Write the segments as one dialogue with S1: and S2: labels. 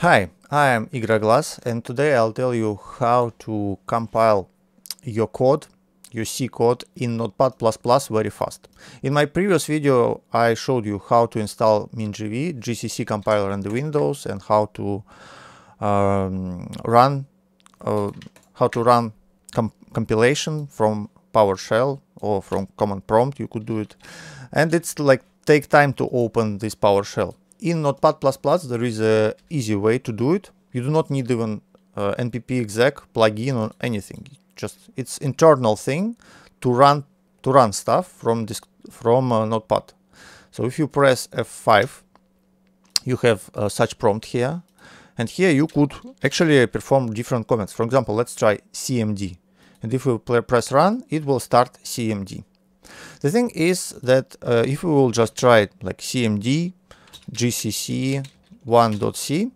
S1: Hi, I am Igroglaz and today I'll tell you how to compile your code, your C code in Notepad++ very fast. In my previous video I showed you how to install MinGW, GCC compiler the Windows and how to um, run uh, how to run com compilation from PowerShell or from command prompt you could do it and it's like take time to open this PowerShell in Notepad++ there is a easy way to do it. You do not need even uh, NppExec plugin or anything. Just it's internal thing to run to run stuff from this from uh, Notepad. So if you press F5, you have uh, such prompt here, and here you could actually perform different commands. For example, let's try CMD, and if we press run, it will start CMD. The thing is that uh, if we will just try it like CMD gcc 1.c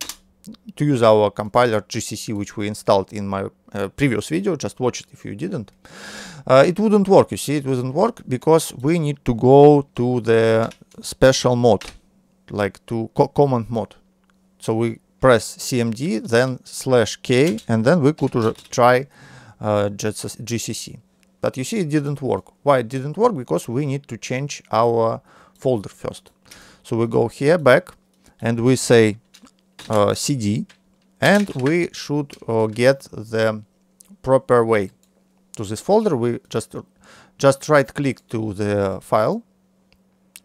S1: to use our compiler gcc which we installed in my uh, previous video just watch it if you didn't. Uh, it wouldn't work you see it wouldn't work because we need to go to the special mode like to co command mode. So we press cmd then slash k and then we could try uh, gcc but you see it didn't work. Why it didn't work? Because we need to change our folder first so we go here back and we say uh, cd and we should uh, get the proper way to this folder. We just just right click to the file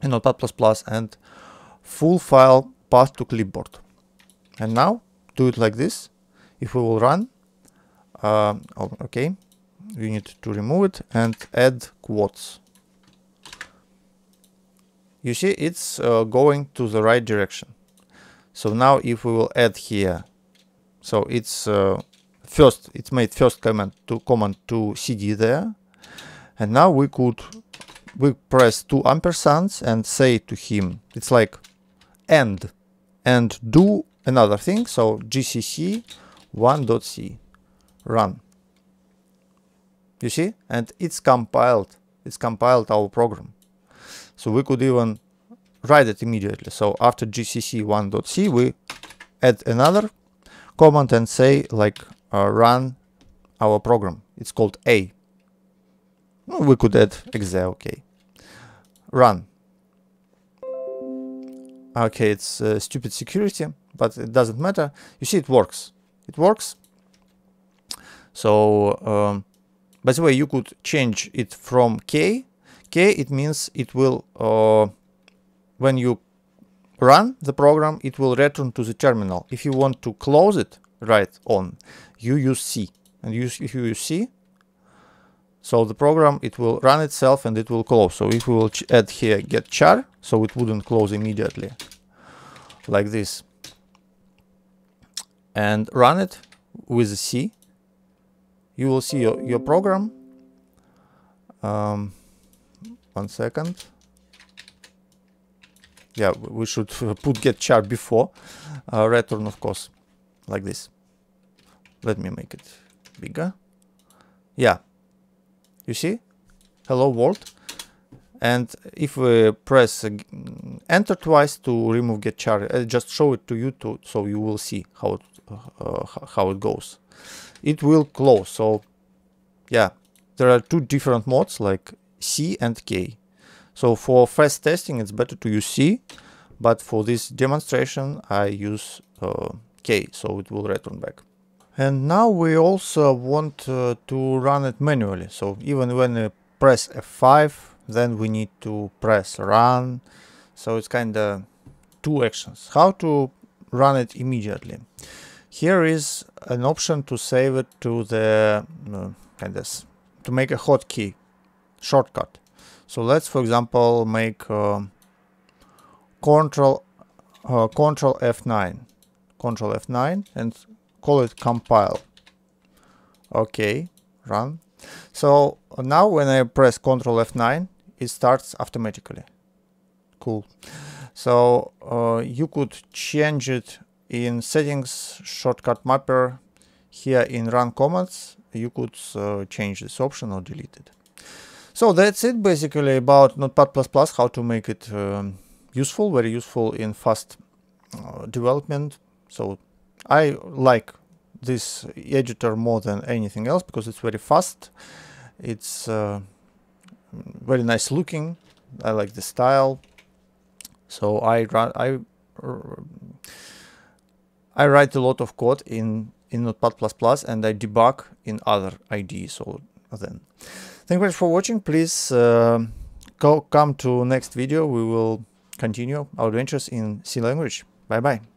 S1: in Notepad++ and full file path to clipboard. And now do it like this. If we will run, oh, okay, we need to remove it and add quotes you see it's uh, going to the right direction. So now if we will add here so it's uh, first it's made first command to command to cd there. And now we could we press two ampersands and say to him it's like end and do another thing. So gcc 1.c run. You see? And it's compiled it's compiled our program so we could even write it immediately. So after gcc 1.c, we add another command and say like uh, run our program. It's called A. We could add exe, okay. Run. Okay, it's uh, stupid security, but it doesn't matter. You see, it works. It works. So, um, by the way, you could change it from K k it means it will uh, when you run the program it will return to the terminal. If you want to close it right on. You use c. And use if you use c so the program it will run itself and it will close. So if we will add here getchar so it wouldn't close immediately. Like this. And run it with c. You will see your, your program. Um, one second. Yeah we should put getchar before. Uh, return of course like this. Let me make it bigger. Yeah. You see? Hello world. And if we press uh, enter twice to remove getchar I just show it to you to so you will see how it, uh, how it goes. It will close so yeah. There are two different modes like C and K. So for fast testing, it's better to use C, but for this demonstration, I use uh, K, so it will return back. And now we also want uh, to run it manually. So even when we press F5, then we need to press run. So it's kind of two actions. How to run it immediately? Here is an option to save it to the uh, kind of to make a hotkey shortcut. So let's, for example, make uh, Control uh, Control F9, Control F9, and call it compile. Okay, run. So now when I press Control F9, it starts automatically. Cool. So uh, you could change it in settings, shortcut mapper. Here in run commands, you could uh, change this option or delete it. So that's it basically about Notepad++, how to make it um, useful, very useful in fast uh, development. So I like this editor more than anything else because it's very fast. It's uh, very nice looking. I like the style. So I run I I write a lot of code in in Notepad++ and I debug in other IDEs. So then, thank you very much for watching. Please uh, go come to next video. We will continue our adventures in C language. Bye bye.